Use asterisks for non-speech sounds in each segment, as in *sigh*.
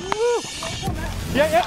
Yeah, yeah.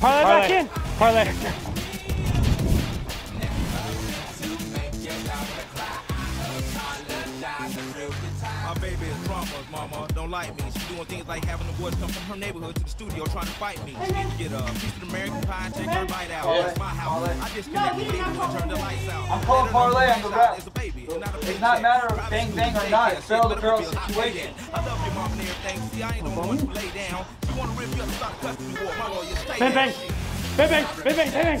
Parlay back in. Parlay. Is drama, mama. Don't like me. She doing things like having the boys come from her neighborhood to the studio trying to fight me. She need to get a piece of American pie and take her bite out. That's my house. I disconnect the cable and turn the lights out. I'm calling Let her know parlay my on the child rap. is a baby and not a It's not a matter of bang, bang or not. It's shit, girl to girl situation. I love your mom and everything. See, I ain't the one to lay down. You wanna rip you up, start custody war. My lawyer, stay Bang, bang. Bang, bang. Bang, bang. Bang, bang.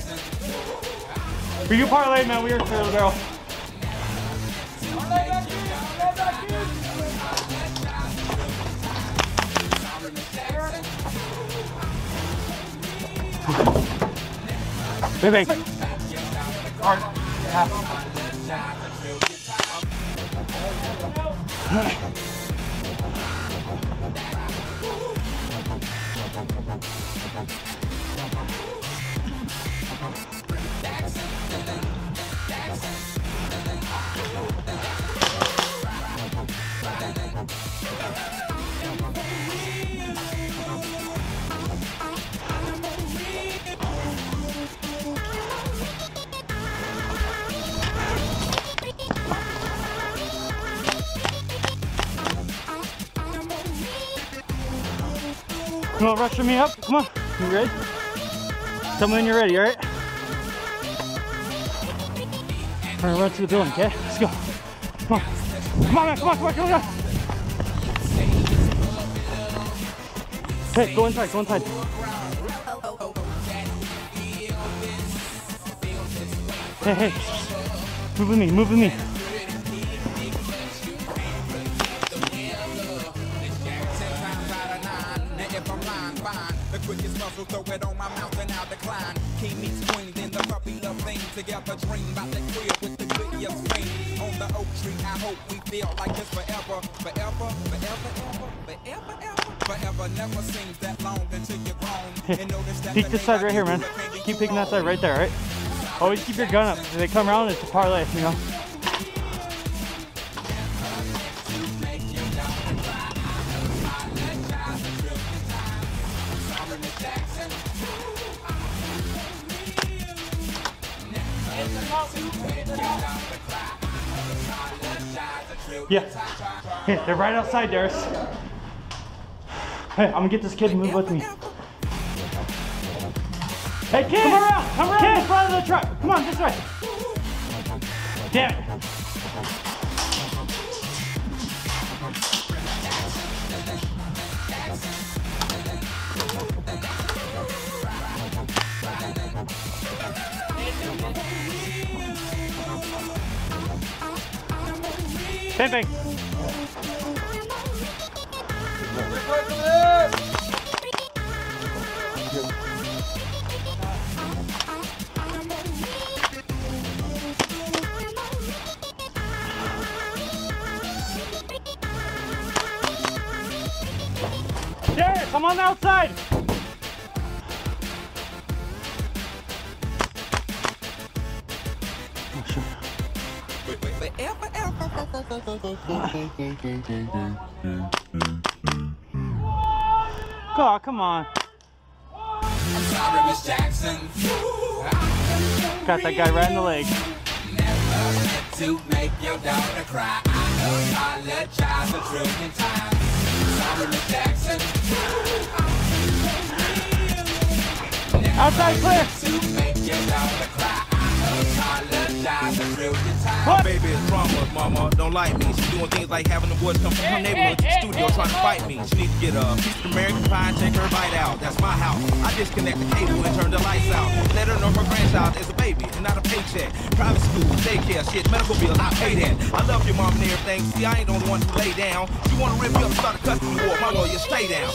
For you parlay, man, we are little girl. Bang. Come on, rushing me up. Come on. You ready? Tell me when you're ready, alright? We're gonna run to the building, okay? Let's go. Come on. Come on, man. Come on, come on, come on. Hey, go inside, go inside. Hey, hey. Move with me, move with me. The quickest muscle, throw it on my mouth and I'll decline. King meets queen, then the puppy love thing. Together dream about that crib with the goodiest fame. On the oak tree, I hope we feel like this forever. Forever, forever, ever, forever, ever. Forever never seems that long until you're grown. *laughs* And notice that Peek this side right here, man. you look and Keep picking that side right there, right? Always keep your gun up. If they come around, it's a parlay, you know? Yeah. Hey, they're right outside, Darius. Hey, I'm gonna get this kid to move with me. Hey, kid! Come around! Come around kid. in front of the truck! Come on, this way! Damn it! Bang. Darius, I'm on outside! Oh, come on. Sorry. Got that guy right in the leg. to make your daughter cry. I a trillion times. Sorry, Miss Jackson. Outside clear! To make your daughter cry. I apologize a trillion. My baby is drama, mama. Don't like me. She doing things like having the boys come from her neighborhood to the studio trying to fight me. She need to get a piece of American pie and take her bite out. That's my house. I disconnect the cable and turn the lights out. Let her know her grandchild is a baby and not a paycheck. Private school, daycare, shit, medical bills, I pay that. I love your mom and everything. See, I ain't the only one to lay down. You wanna rip you up, start a custody war. My lawyer, stay down.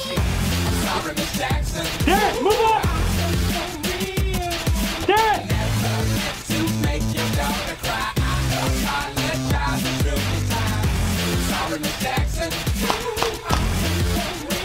Sorry,